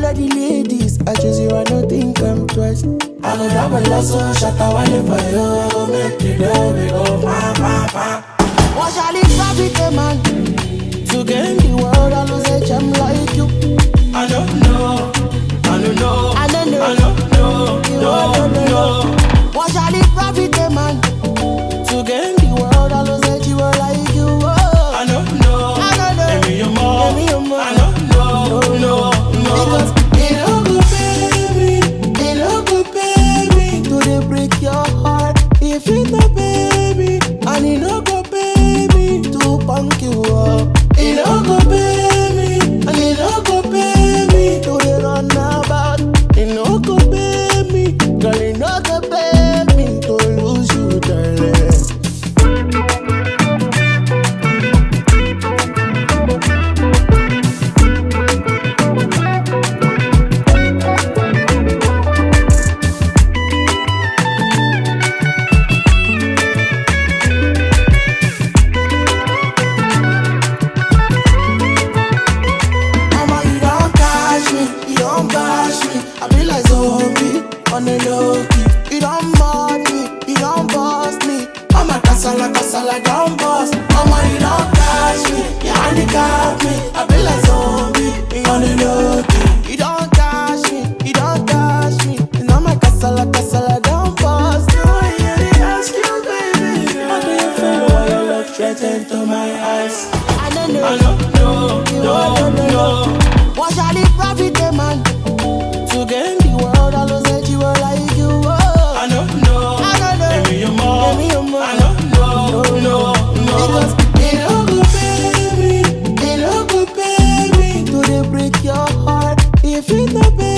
All of the ladies, I choose you, I don't think I'm twice. I go grab a lasso, oh, shut a wale for you, make you do me go, pa pa pa. What shall it profit eh, man? To gain the world, I lose a gem like you. I don't know. wanna know. treat me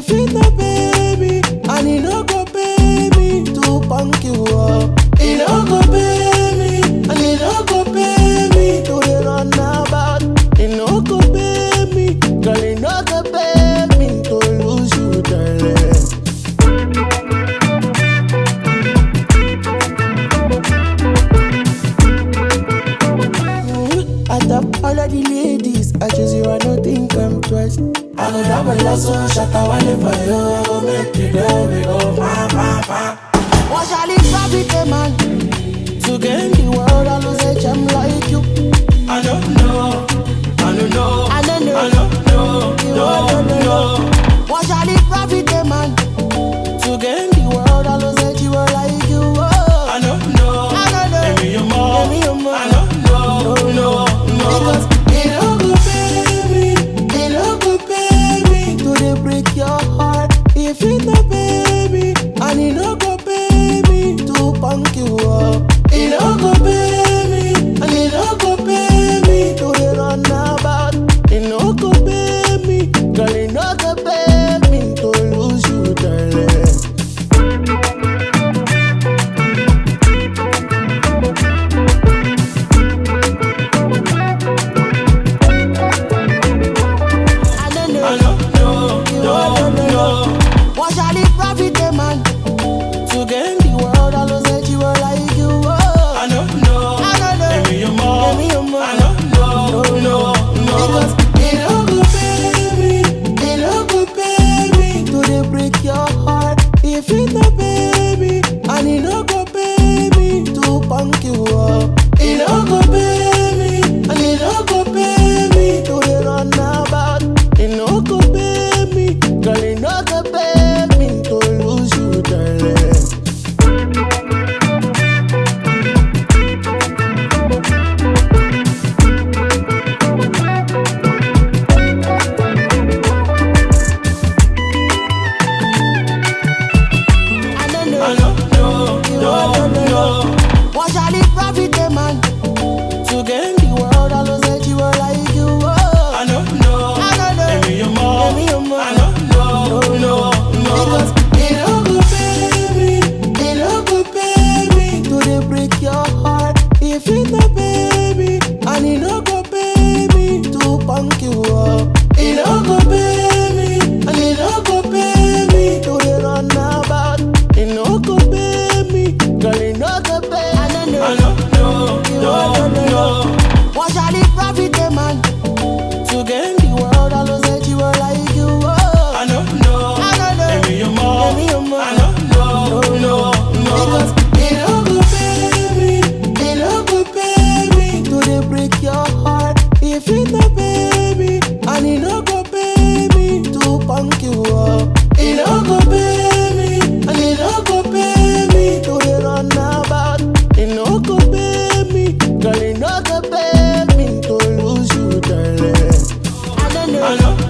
vida bem. A man the world lose a like you I don't know I don't know I don't know, I don't know.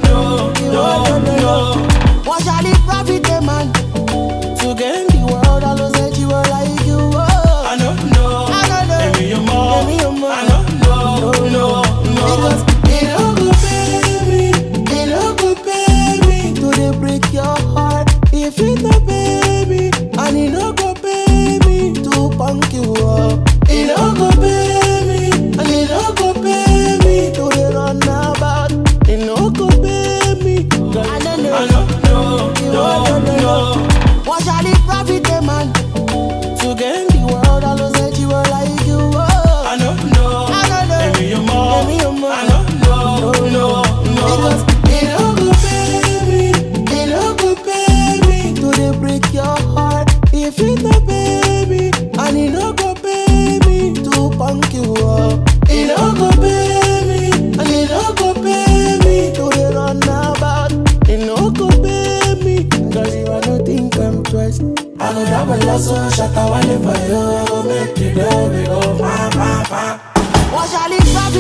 no, no, no. What shall it profit? I don't know.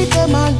的吗？